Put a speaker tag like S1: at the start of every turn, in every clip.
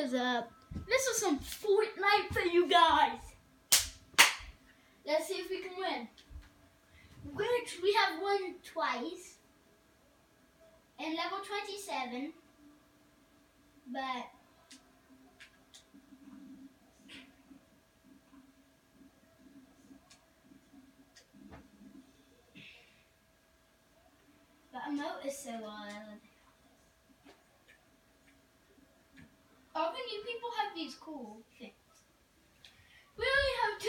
S1: up? This is some Fortnite for you guys. Let's see if we can win. Which we have won twice. In level 27. But But moat is so wild. How many people have these cool things? We only have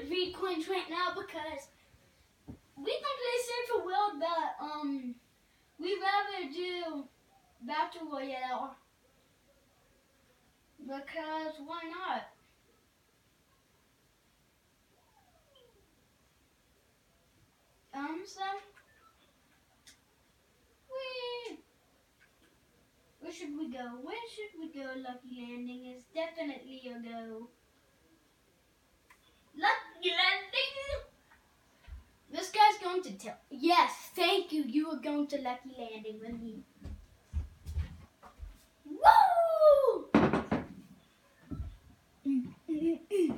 S1: 200 V coins right now because we can play Safer World, but um, we rather do Battle Royale because why not? Um, so we where should we go? Where should we go? Lucky Landing is definitely a go. Lucky Landing. This guy's going to tell. Yes, thank you. You are going to Lucky Landing with me. Woo!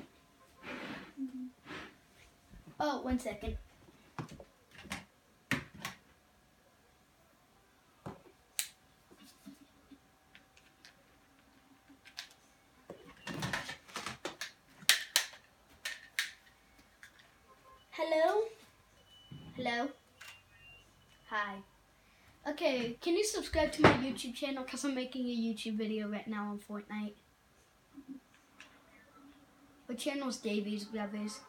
S1: Oh, one second. Hello? Hello? Hi. Okay, can you subscribe to my YouTube channel? Because I'm making a YouTube video right now on Fortnite. My channel's Davies Brothers.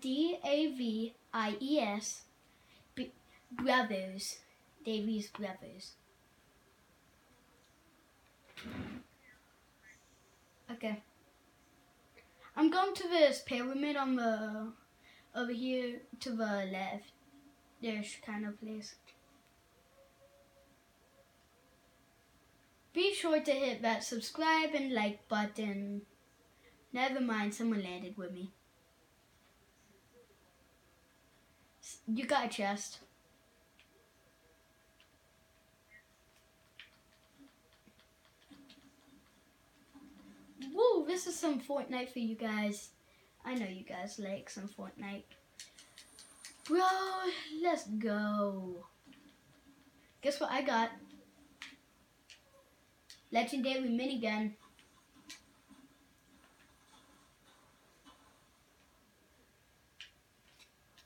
S1: D A V I E S B- Brothers. Davies Brothers. Okay. I'm going to this pyramid on the over here to the left. There's kind of place. Be sure to hit that subscribe and like button. Never mind, someone landed with me. You got a chest. Woo, this is some Fortnite for you guys. I know you guys like some Fortnite. Bro, let's go. Guess what I got? Legendary minigun.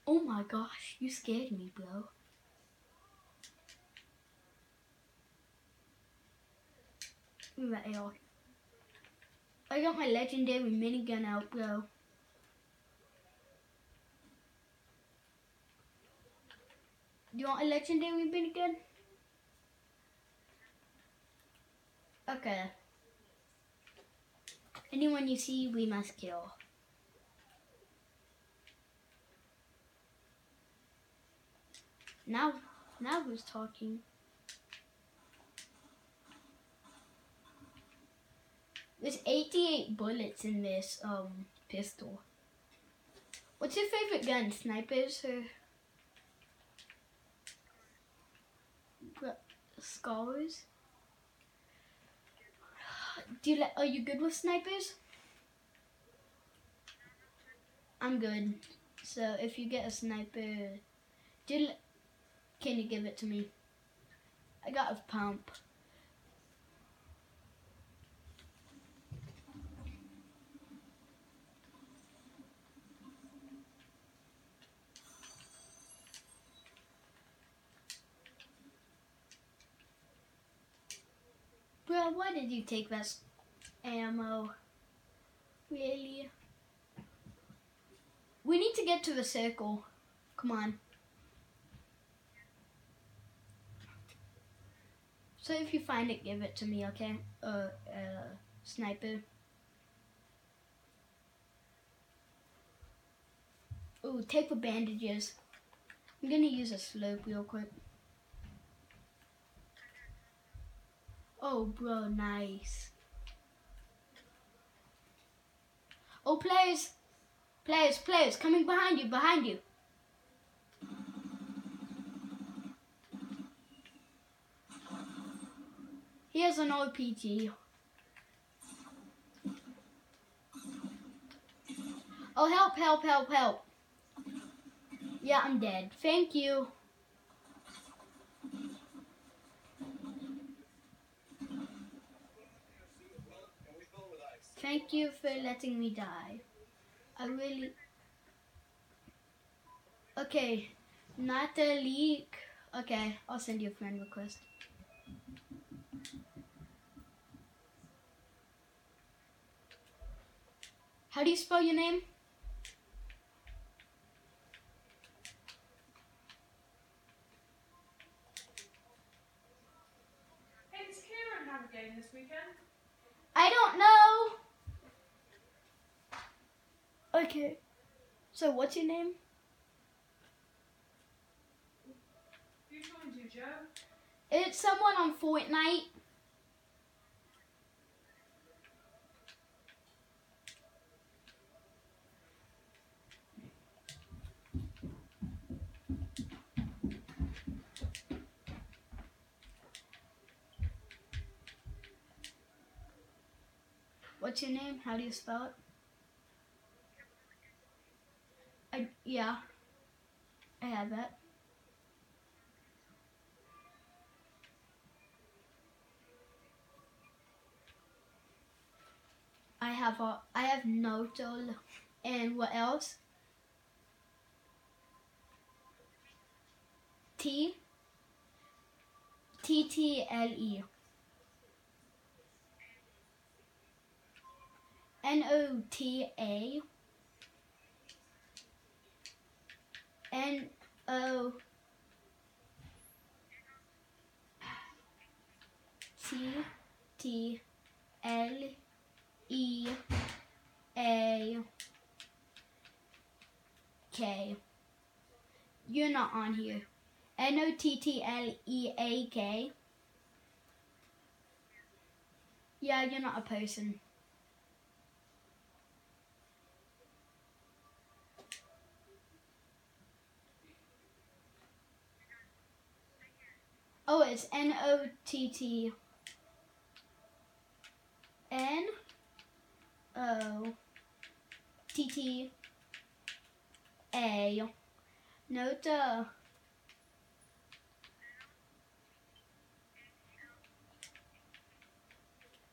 S1: Oh my gosh, you scared me, bro. AR. I got my legendary minigun out, bro. Do you want a legendary minigun? Okay. Anyone you see, we must kill. Now, now who's talking? There's 88 bullets in this um pistol. What's your favorite gun? Snipers or scholars? Do you like? Are you good with snipers? I'm good. So if you get a sniper, do you, can you give it to me? I got a pump. Why did you take this ammo? Really? We need to get to the circle. Come on. So if you find it, give it to me, okay? Uh, uh, sniper. Ooh, take the bandages. I'm gonna use a slope real quick. Oh, bro, nice. Oh, players, players, players, coming behind you, behind you. Here's an RPG. Oh, help, help, help, help. Yeah, I'm dead. Thank you. Thank you for letting me die. I really... Okay, not a leak. Okay, I'll send you a friend request. How do you spell your name?
S2: Hey, does Kieran have a game this weekend?
S1: I don't know. Okay. So what's your name?
S2: Who you Joe?
S1: It's someone on Fortnite. What's your name? How do you spell it? I, yeah. I have that. I have a, I have Noto, and what else? T. T T L E. N O T A. N O T T L E A K. You're not on here. N O T T L E A K. Yeah, you're not a person. Oh, it's N O T T N O T T A. No duh.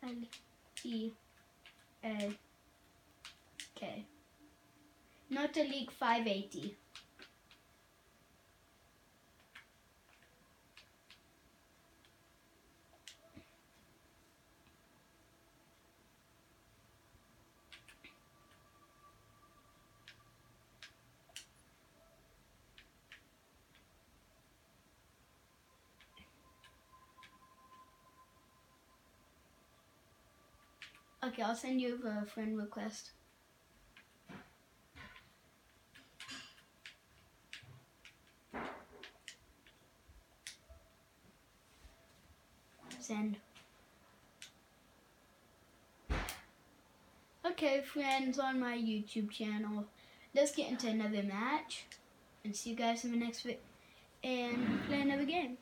S1: L E A K. League 580. Okay, I'll send you a friend request. Send. Okay, friends on my YouTube channel, let's get into another match and see you guys in the next video and play another game.